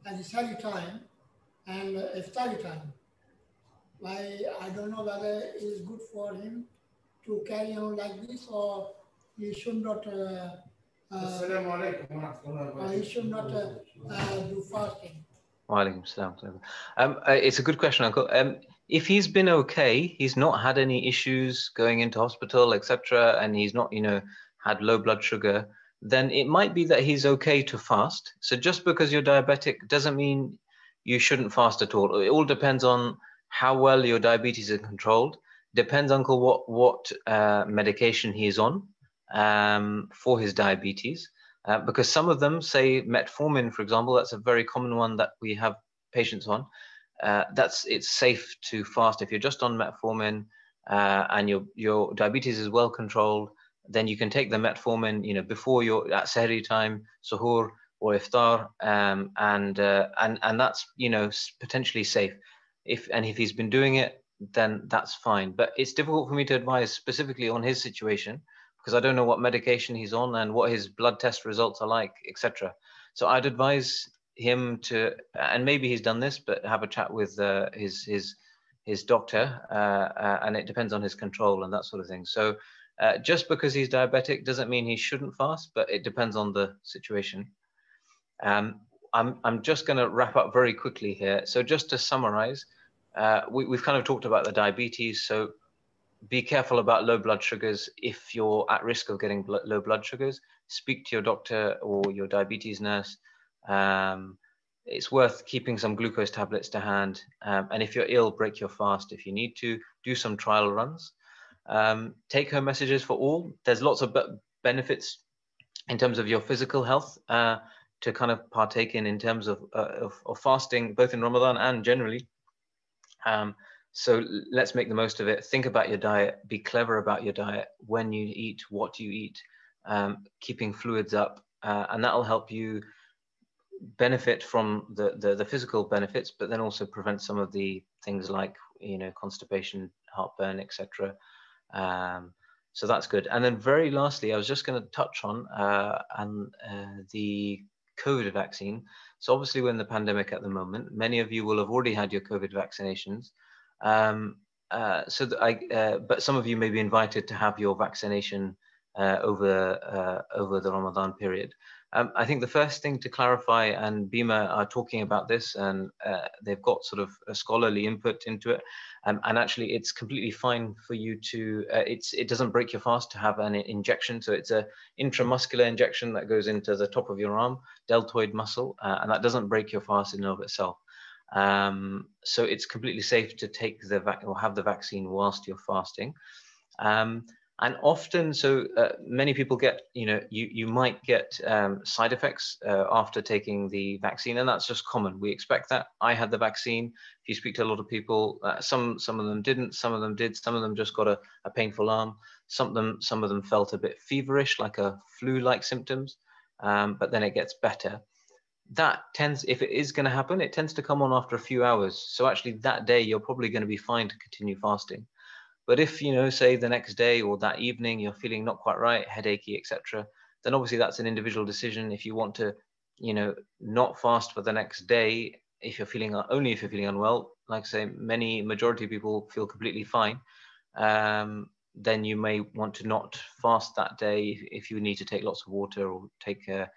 at the study time and study time. I I don't know whether it is good for him to carry on like this or he should not. Uh, uh, uh, he should not uh, uh, do fasting. Um, uh, it's a good question, Uncle. Um, if he's been okay, he's not had any issues going into hospital, etc., and he's not, you know, had low blood sugar, then it might be that he's okay to fast. So just because you're diabetic doesn't mean you shouldn't fast at all. It all depends on how well your diabetes is controlled. Depends, Uncle, what what uh, medication he is on um, for his diabetes. Uh, because some of them say metformin, for example, that's a very common one that we have patients on uh, that's it's safe to fast if you're just on metformin uh, and your your diabetes is well controlled. Then you can take the metformin, you know, before your at sehri time, suhoor or iftar, um, and uh, and and that's you know potentially safe. If and if he's been doing it, then that's fine. But it's difficult for me to advise specifically on his situation because I don't know what medication he's on and what his blood test results are like, etc. So I'd advise him to, and maybe he's done this, but have a chat with uh, his his his doctor, uh, uh, and it depends on his control and that sort of thing. So uh, just because he's diabetic doesn't mean he shouldn't fast, but it depends on the situation. Um, I'm I'm just going to wrap up very quickly here. So just to summarize, uh, we, we've kind of talked about the diabetes. So be careful about low blood sugars if you're at risk of getting bl low blood sugars. Speak to your doctor or your diabetes nurse um, it's worth keeping some glucose tablets to hand. Um, and if you're ill, break your fast if you need to. Do some trial runs. Um, take home messages for all. There's lots of benefits in terms of your physical health uh, to kind of partake in in terms of, uh, of, of, fasting, both in Ramadan and generally. Um, so let's make the most of it. Think about your diet. Be clever about your diet. When you eat, what you eat, um, keeping fluids up, uh, and that'll help you benefit from the, the, the physical benefits, but then also prevent some of the things like you know constipation, heartburn, etc. Um, so that's good. And then very lastly, I was just going to touch on uh, and uh, the COVID vaccine. So obviously, we're in the pandemic at the moment. Many of you will have already had your COVID vaccinations. Um, uh, so I, uh, but some of you may be invited to have your vaccination uh, over uh, over the Ramadan period. Um, I think the first thing to clarify, and BIMA are talking about this, and uh, they've got sort of a scholarly input into it. Um, and actually, it's completely fine for you to. Uh, it's it doesn't break your fast to have an injection. So it's a intramuscular injection that goes into the top of your arm, deltoid muscle, uh, and that doesn't break your fast in and of itself. Um, so it's completely safe to take the vac or have the vaccine whilst you're fasting. Um, and often so uh, many people get you know you you might get um, side effects uh, after taking the vaccine and that's just common. We expect that. I had the vaccine. If you speak to a lot of people uh, some some of them didn't some of them did some of them just got a, a painful arm. Some of them some of them felt a bit feverish like a flu like symptoms um, but then it gets better. That tends if it is going to happen it tends to come on after a few hours. So actually that day you're probably going to be fine to continue fasting but if you know, say the next day or that evening you're feeling not quite right, headachy, etc., then obviously that's an individual decision. If you want to, you know, not fast for the next day, if you're feeling only if you're feeling unwell, like I say, many majority of people feel completely fine. Um, then you may want to not fast that day if you need to take lots of water or take a,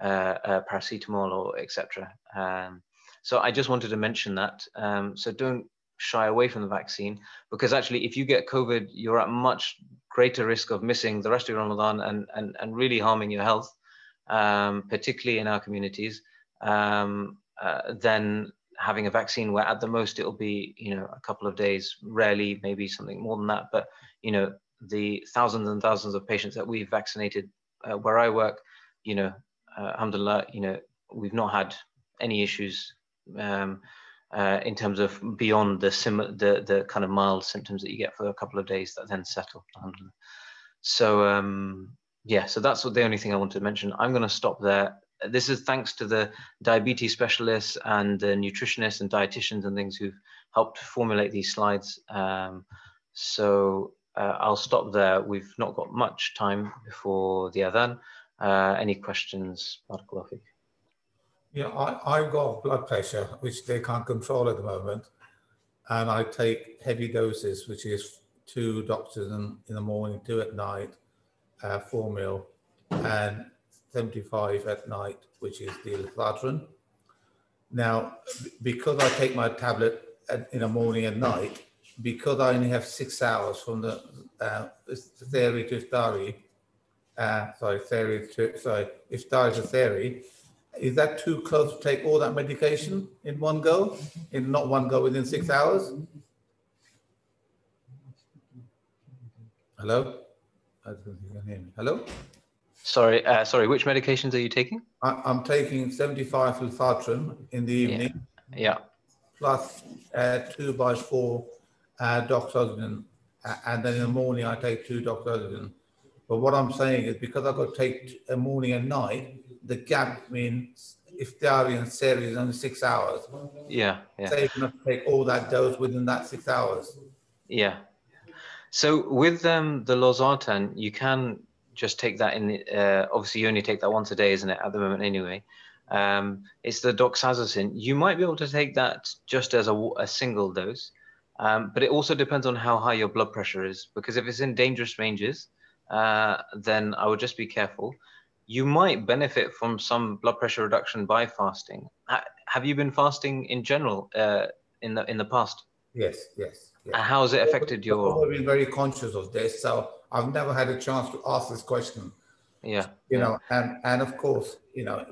a, a paracetamol or etc. Um, so I just wanted to mention that. Um, so don't shy away from the vaccine because actually if you get COVID, you're at much greater risk of missing the rest of Ramadan and, and, and really harming your health, um, particularly in our communities, um, uh, than having a vaccine where at the most it'll be, you know, a couple of days, rarely maybe something more than that. But, you know, the thousands and thousands of patients that we've vaccinated uh, where I work, you know, uh, alhamdulillah, you know, we've not had any issues um, uh, in terms of beyond the, sim- the the kind of mild symptoms that you get for a couple of days that then settle. So um, yeah, so that's the only thing I wanted to mention. I'm going to stop there. This is thanks to the diabetes specialists and the nutritionists and dietitians and things who've helped formulate these slides. Um, so uh, I'll stop there. We've not got much time before the Adhan. Uh, any questions, Barakallahu yeah, I, I've got blood pressure, which they can't control at the moment. And I take heavy doses, which is two doctors in, in the morning, two at night, uh, four mil, and 75 at night, which is the losartan. Now, because I take my tablet at, in the morning and night, because I only have six hours from the uh, sehri to iftari, uh, sorry, sehri to, sorry, iftari to sehri, is that too close to take all that medication in one go, in not one go within six hours? Hello? Hello? Sorry, uh, sorry. Which medications are you taking? I, am taking 75 losartan in the evening. Yeah. yeah. Plus uh, two by four uh, doxazosin, and then in the morning I take two doxazosin. But what I'm saying is because I've got to take a morning and night, the gap means if iftari and sehri is only six hours. Yeah, yeah. So you can take all that dose within that six hours. Yeah. So with um, the losartan, you can just take that in. The, uh, obviously, you only take that once a day, isn't it? At the moment, anyway. Um, it's the doxazosin. You might be able to take that just as a, a single dose, um, but it also depends on how high your blood pressure is. Because if it's in dangerous ranges, uh, then I would just be careful you might benefit from some blood pressure reduction by fasting. Have you been fasting in general uh, in the in the past? Yes, yes. yes. How has it affected your? I've been very conscious of this, so I've never had a chance to ask this question. Yeah. You yeah. know, and and of course, you know,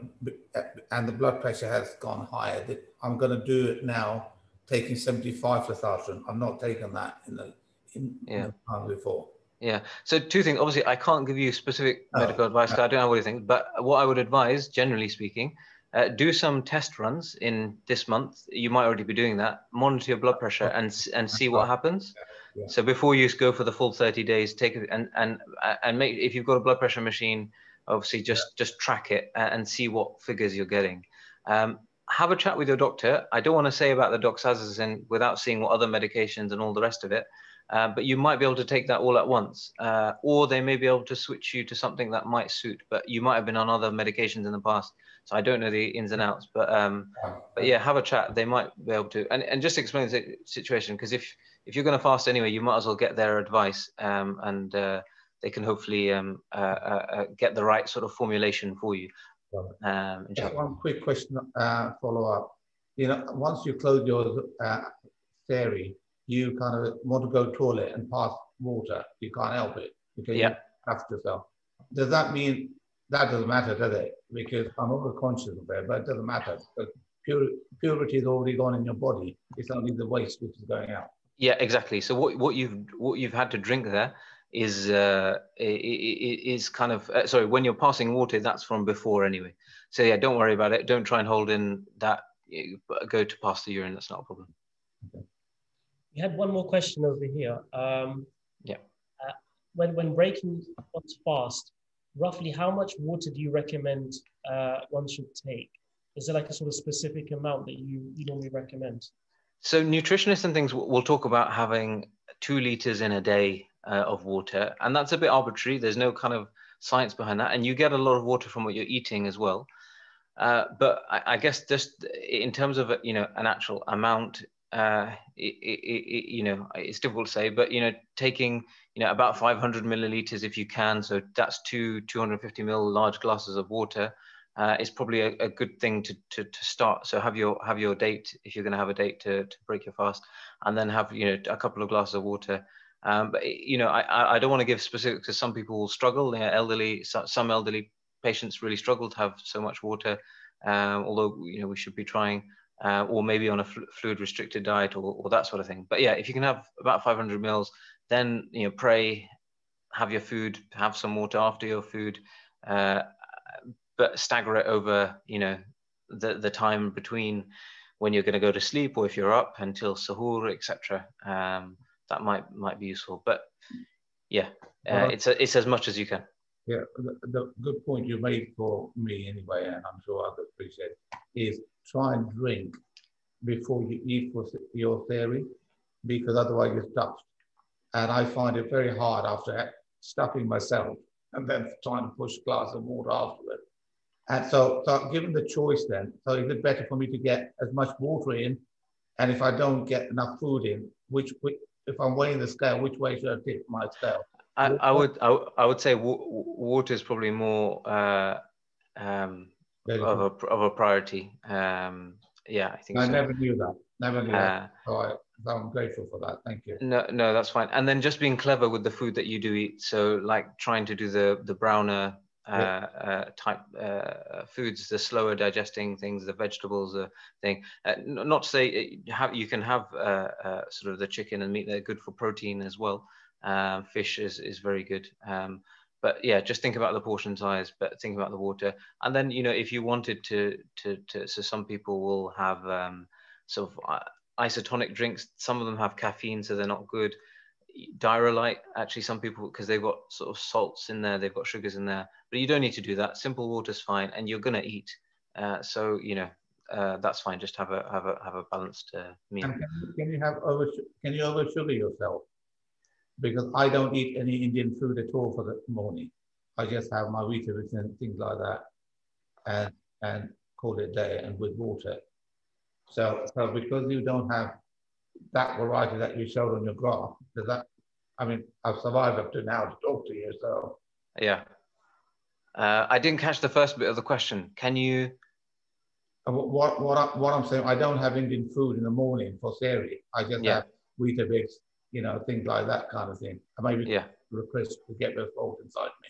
and the blood pressure has gone higher. I'm going to do it now, taking 75 losartan. I'm not taking that in the in, yeah. in the time before. Yeah. So two things. Obviously, I can't give you specific oh, medical advice. I don't know what you think. But what I would advise, generally speaking, uh, do some test runs in this month. You might already be doing that. Monitor your blood pressure and and see what happens. Yeah. So before you go for the full 30 days, take it and and and make if you've got a blood pressure machine, obviously just yeah. just track it and see what figures you're getting. Um, have a chat with your doctor. I don't want to say about the doxazosin without seeing what other medications and all the rest of it. Uh, but you might be able to take that all at once, uh, or they may be able to switch you to something that might suit. But you might have been on other medications in the past, so I don't know the ins and outs. But um, but yeah, have a chat. They might be able to, and, and just explain the situation because if if you're going to fast anyway, you might as well get their advice, um, and uh, they can hopefully um, uh, uh, uh, get the right sort of formulation for you. Um, one quick question, follow up. You know, once you close your theory you kind of want to go toilet and pass water. You can't help it because yeah. you have yourself. Does that mean that doesn't matter, does it? Because I'm over conscious of it, but it doesn't matter pure, purity is already gone in your body. It's only the waste which is going out. Yeah, exactly. So what, what you've what you've had to drink there is uh, is kind of uh, sorry when you're passing water that's from before anyway. So yeah, don't worry about it. Don't try and hold in that. Go to pass the urine. That's not a problem. Okay. We had one more question over here. Um, yeah. Uh, when, when breaking one's fast, roughly how much water do you recommend uh, one should take? Is there like a sort of specific amount that you, you normally recommend? So nutritionists and things will talk about having two liters in a day uh, of water, and that's a bit arbitrary. There's no kind of science behind that, and you get a lot of water from what you're eating as well. Uh, but I, I, guess just in terms of you know an actual amount, uh, it, it, it, you know, it's difficult to say, but you know, taking you know about 500 milliliters if you can, so that's two 250 ml large glasses of water. Uh, is probably a, a, good thing to, to, to start. So have your have your date if you're going to have a date to, to break your fast, and then have you know a couple of glasses of water. Um, but you know, I, I don't want to give specifics because some people will struggle. You know, elderly, some elderly patients really struggle to have so much water. Um, although you know we should be trying uh, or maybe on a fluid restricted diet or, or, that sort of thing. But yeah, if you can have about 500 mils, then you know pray, have your food, have some water after your food, uh, but stagger it over you know the the time between when you're going to go to sleep or if you're up until sahur, etc. Um, that might might be useful. But yeah, uh, it's a, it's as much as you can. Yeah, the, the, good point you made for me anyway, and I'm sure others appreciate, is try and drink before you eat for your theory, because otherwise you're stuffed. And I find it very hard after stuffing myself and then trying to push glass of water after it. And so, so given the choice then, so is it better for me to get as much water in? And if I don't get enough food in, which, which if I'm weighing the scale, which way should I tip my scale? I, I would I, I would say water is probably more uh, um, of a of a priority. Um, yeah, I think. I so. never knew that. Never knew uh, that. So I, I'm grateful for that. Thank you. No, no, that's fine. And then just being clever with the food that you do eat. So like trying to do the the browner uh, uh, type uh, foods, the slower digesting things, the vegetables, the thing. Uh, not to say have, you can have uh, uh, sort of the chicken and meat; they're good for protein as well. Um, fish is, is very good. Um, but yeah, just think about the portion size, but think about the water. And then, you know, if you wanted to, to, to so some people will have um, sort of uh, isotonic drinks. Some of them have caffeine, so they're not good. Diarrhea, actually, some people, because they've got sort of salts in there, they've got sugars in there, but you don't need to do that. Simple water's fine, and you're going to eat. Uh, so, you know, uh, that's fine. Just have a have a have a balanced uh, meal. Can, can, you have over? Can you over sugar yourself? Because I don't eat any Indian food at all for the morning. I just have my Weetabix and things like that, and and call it day and with water. So so because you don't have that variety that you showed on your graph, does that? I mean, I've survived up to now to talk to you. So yeah, uh, I didn't catch the first bit of the question. Can you? Uh, what what I, what I'm saying, I don't have Indian food in the morning for sehri. I just yeah. have Weetabix you know, things like that kind of thing. And maybe yeah. request to get the fault inside me.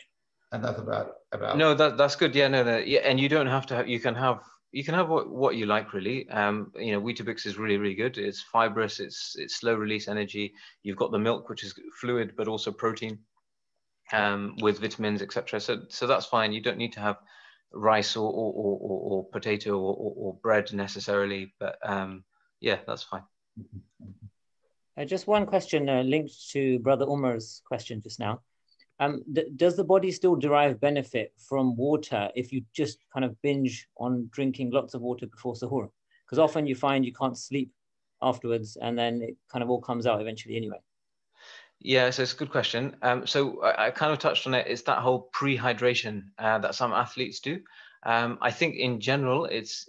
And that's about about No, that that's good. Yeah, no, no. Yeah, and you don't have to have you can have you can have what, what you like really. Um, you know, Weetabix is really, really good. It's fibrous, it's it's slow release energy. You've got the milk, which is fluid, but also protein um, with vitamins, etc. So so that's fine. You don't need to have rice or or, or, or potato or, or, bread necessarily, but um, yeah, that's fine. Mm-hmm. Uh, just one question uh, linked to Brother Umar's question just now. Um, does the body still derive benefit from water if you just kind of binge on drinking lots of water before sahur? Because often you find you can't sleep afterwards and then it kind of all comes out eventually anyway. Yeah, so it's a good question. Um, so I, I, kind of touched on it. It's that whole pre-hydration uh, that some athletes do. Um, I think in general, it's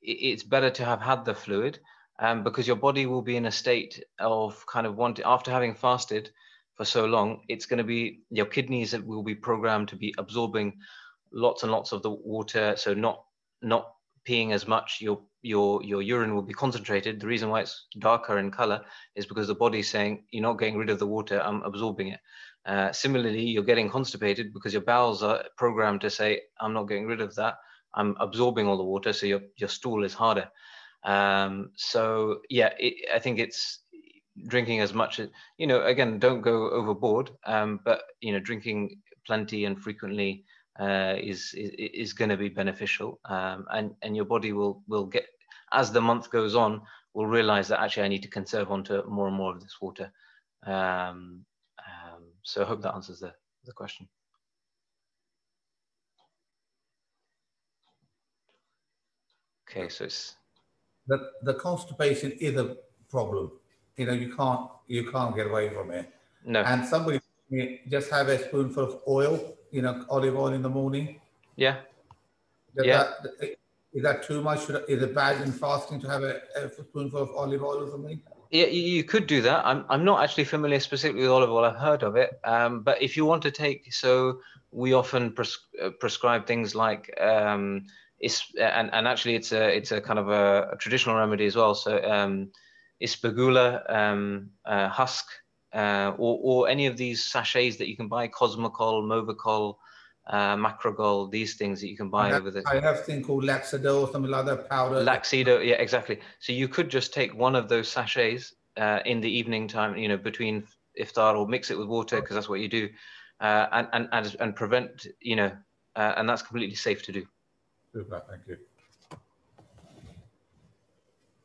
it's better to have had the fluid um, because your body will be in a state of kind of wanting, after having fasted for so long, it's going to be, your kidneys that will be programmed to be absorbing lots and lots of the water. So not, not peeing as much, your, your, your urine will be concentrated. The reason why it's darker in color is because the body's saying, you're not getting rid of the water, I'm absorbing it. Uh, similarly, you're getting constipated because your bowels are programmed to say, I'm not getting rid of that. I'm absorbing all the water, so your, your stool is harder. Um, so yeah, it, I think it's drinking as much as you know. Again, don't go overboard, um, but you know, drinking plenty and frequently uh, is is, is going to be beneficial, um, and and your body will will get as the month goes on, will realize that actually I need to conserve onto more and more of this water. Um, um, so I hope that answers the the question. Okay, so it's the, the constipation is a problem. You know, you can't you can't get away from it. No. And somebody just have a spoonful of oil, you know, olive oil in the morning. Yeah. yeah. That, Is that too much? Should, is it bad in fasting to have a, a spoonful of olive oil or something? Yeah, you could do that. I'm, I'm not actually familiar specifically with olive oil. I've heard of it. Um, but if you want to take, so we often pres- uh, prescribe things like, um, it's, and, and actually it's a, it's a kind of a, a traditional remedy as well. So um, ispagula um, uh, husk, uh, or, or any of these sachets that you can buy, Cosmocol, Movicol, uh, Macrogol, these things that you can buy I have, over the. I have thing called Laxidol or something like that powder. Laxido, yeah, exactly. So you could just take one of those sachets uh, in the evening time, you know, between iftar or mix it with water because that's what you do, uh, and, and and and prevent, you know, uh, and that's completely safe to do. Super, thank you.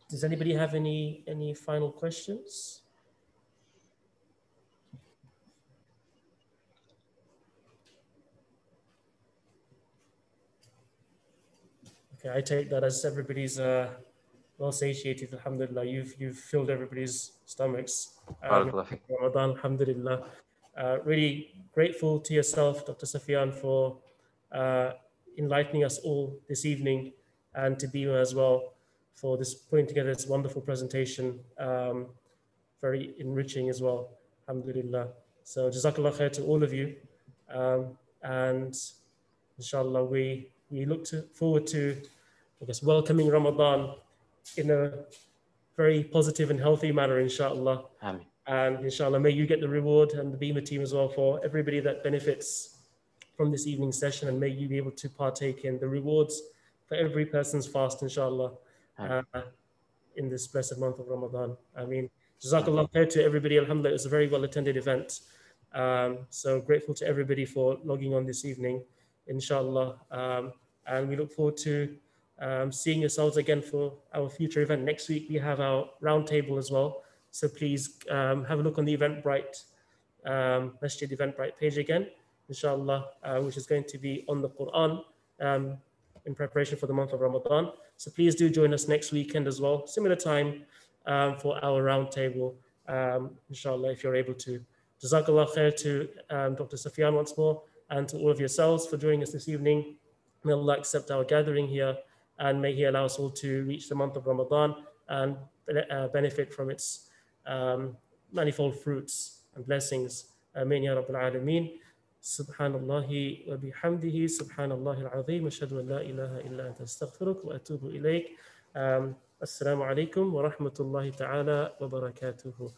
Does anybody have any any final questions? Okay, I take that as everybody's uh, well satiated. Alhamdulillah, you've you've filled everybody's stomachs. Um, Ramadan, Alhamdulillah. Uh, really grateful to yourself, Dr. Safian, for uh, enlightening us all this evening, and to BIMA as well for this putting together this wonderful presentation. Um, very enriching as well. Alhamdulillah. So Jazakallah khair to all of you, um, and inshallah we we look to, forward to, I guess, welcoming Ramadan in a very positive and healthy manner, inshallah. Ameen. And inshallah, may you get the reward and the BIMA team as well for everybody that benefits from this evening session. And may you be able to partake in the rewards for every person's fast, inshallah, uh, in this blessed month of Ramadan. I mean, Jazakallah khair to everybody. Alhamdulillah, it was a very well attended event. Um, so grateful to everybody for logging on this evening, inshallah. Um, and we look forward to um, seeing yourselves again for our future event. Next week, we have our roundtable as well. So please um, have a look on the Eventbrite, um, Masjid Eventbrite page again, inshallah, uh, which is going to be on the Quran um, in preparation for the month of Ramadan. So please do join us next weekend as well, similar time um, for our roundtable, um, inshallah, if you're able to. Jazakallah khair to um, Dr. Safian once more and to all of yourselves for joining us this evening. May Allah accept our gathering here and may He allow us all to reach the month of Ramadan and uh, benefit from its um, manifold fruits and blessings. Ameen Ya Rabbil Alameen. سبحان الله وبحمده سبحان الله العظيم أشهد أن لا إله إلا أنت أستغفرك وأتوب إليك. السلام عليكم ورحمة الله تعالى وبركاته.